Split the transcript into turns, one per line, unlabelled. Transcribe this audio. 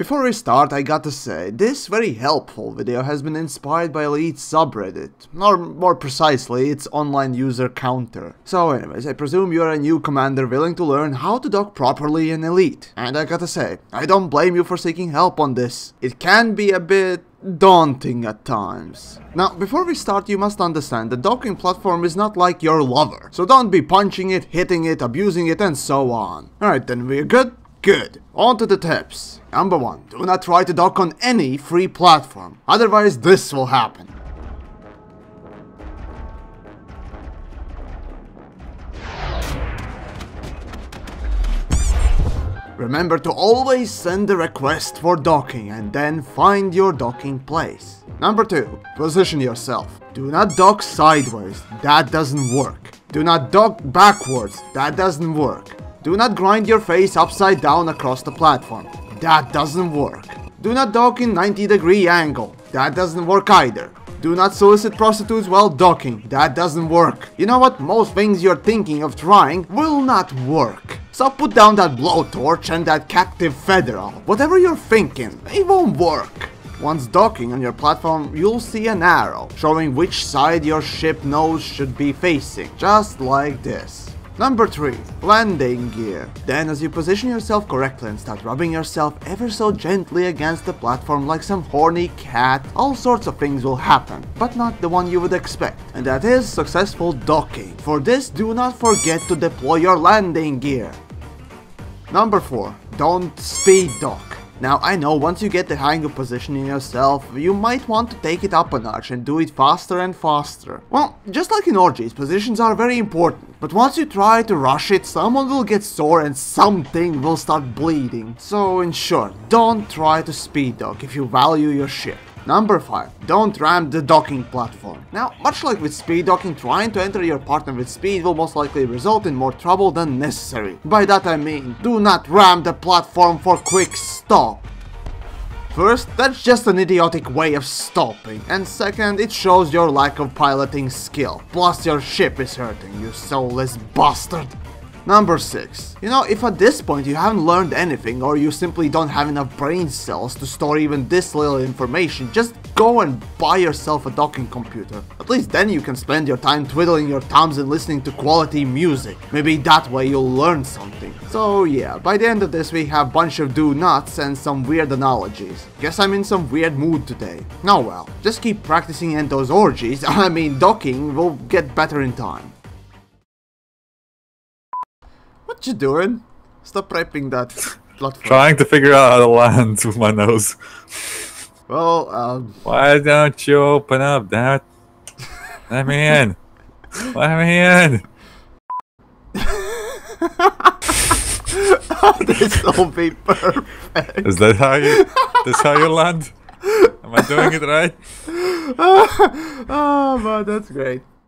Before we start, I gotta say, this very helpful video has been inspired by Elite subreddit, or more precisely, its online user counter. So anyways, I presume you're a new commander willing to learn how to dock properly in Elite. And I gotta say, I don't blame you for seeking help on this. It can be a bit daunting at times. Now, before we start, you must understand the docking platform is not like your lover, so don't be punching it, hitting it, abusing it, and so on. Alright, then we're good? Good. On to the tips. Number 1. Do not try to dock on any free platform, otherwise this will happen. Remember to always send a request for docking and then find your docking place. Number 2. Position yourself. Do not dock sideways, that doesn't work. Do not dock backwards, that doesn't work. Do not grind your face upside down across the platform. That doesn't work. Do not dock in 90 degree angle. That doesn't work either. Do not solicit prostitutes while docking. That doesn't work. You know what? Most things you're thinking of trying will not work. So put down that blowtorch and that captive federal. Whatever you're thinking, it won't work. Once docking on your platform, you'll see an arrow showing which side your ship nose should be facing, just like this. Number 3. Landing gear. Then as you position yourself correctly and start rubbing yourself ever so gently against the platform like some horny cat, all sorts of things will happen, but not the one you would expect, and that is successful docking. For this, do not forget to deploy your landing gear. Number 4. Don't speed dock. Now I know once you get the hang of positioning yourself, you might want to take it up a notch and do it faster and faster. Well, just like in orgies, positions are very important, but once you try to rush it, someone will get sore and something will start bleeding. So in short, don't try to speed dock if you value your ship. Number 5. Don't ram the docking platform. Now, much like with speed docking, trying to enter your partner with speed will most likely result in more trouble than necessary. By that I mean, do not ram the platform for quick stop. First, that's just an idiotic way of stopping, and second, it shows your lack of piloting skill. Plus your ship is hurting, you soulless bastard. Number 6. You know, if at this point you haven't learned anything or you simply don't have enough brain cells to store even this little information, just go and buy yourself a docking computer. At least then you can spend your time twiddling your thumbs and listening to quality music. Maybe that way you'll learn something. So yeah, by the end of this we have a bunch of do nots and some weird analogies. Guess I'm in some weird mood today. Oh well, just keep practicing and those orgies, I mean docking, will get better in time. What you doing? Stop raping that platform.
Trying to figure out how to land with my nose.
Well, um...
Why don't you open up that? Let me in. Let me in.
this will be perfect.
Is that how you? This how you land? Am I doing it right?
oh man, that's great.